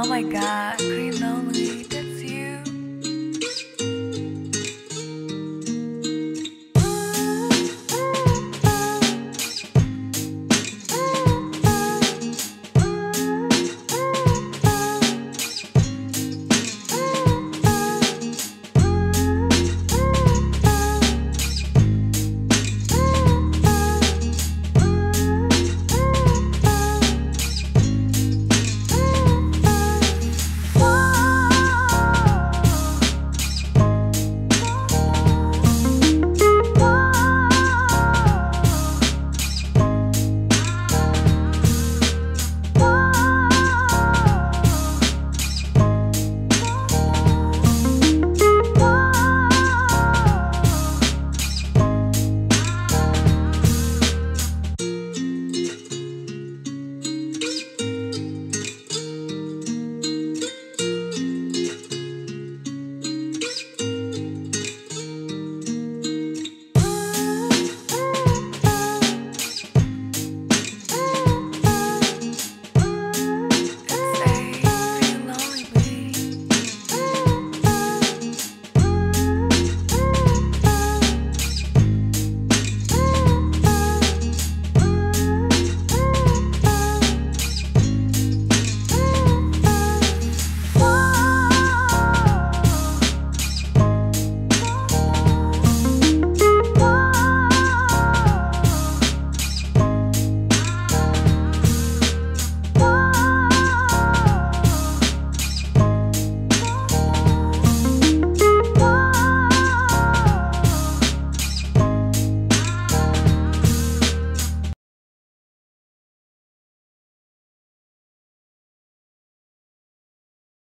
Oh my god, green lonely.